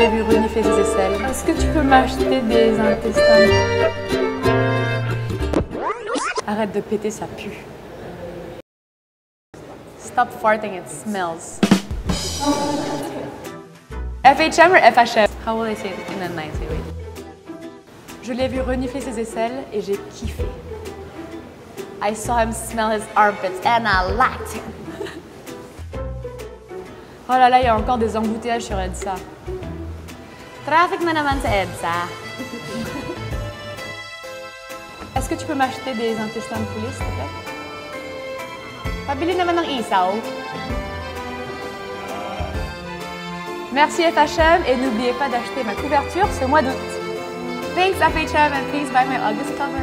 l'ai vu renifler ses aisselles. Est-ce que tu peux m'acheter des intestins Arrête de péter, ça pue. Stop farting, it smells. FHM or FHM How will I say it in a nice way? Je l'ai vu renifler ses aisselles et j'ai kiffé. I saw him smell his armpits and I liked him. oh là là, il y a encore des embouteillages sur Edsa. Traffic na naman sa Edsa. Est-ce que tu peux m'acheter des intestins de poulet, s'il te plaît? Pabili naman ng isaw. Merci FHM et n'oubliez pas d'acheter ma couverture ce mois d'août. Thanks FHM and please buy my August cover.